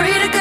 free to go.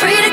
free to